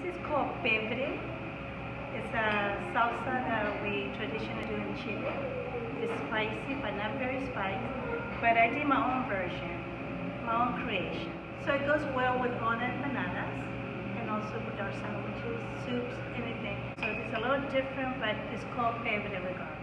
This is called pebre. It's a salsa that we traditionally do in Chile. It's spicy, but not very spicy. But I did my own version, my own creation. So it goes well with empanadas and also with our sandwiches, soups, anything. So it's a little different, but it's called pebre regardless.